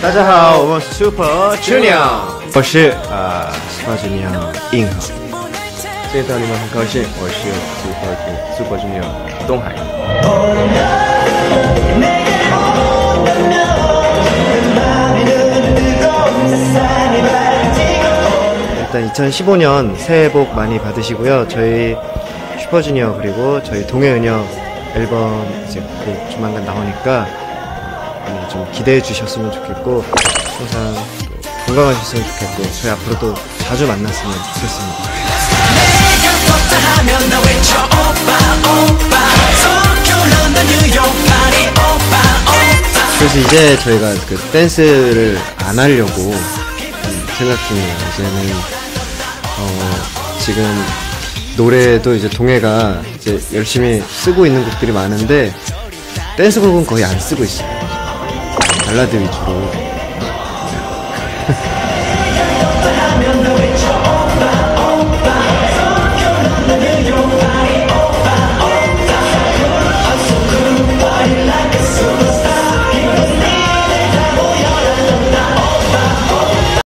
大家好，我们是 Super Junior，我是呃 Super Junior 硬核。见到你们很高兴，我是 Super Super Junior 东海。 일단 2015년 새해 복 많이 받으시고요. 저희 슈퍼주니어 그리고 저희 동해은혁 앨범 이제 곧 조만간 나오니까 많이 좀 기대해 주셨으면 좋겠고 항상 또 건강하셨으면 좋겠고 저희 앞으로도 자주 만났으면 좋겠습니다. 그래서 이제 저희가 그 댄스를 안 하려고 음, 생각 중이에요. 이제는 어, 지금 노래도 이제 동해가 이제 열심히 쓰고 있는 곡들이 많은데 댄스 곡은 거의 안 쓰고 있어요. 발라드 위주로.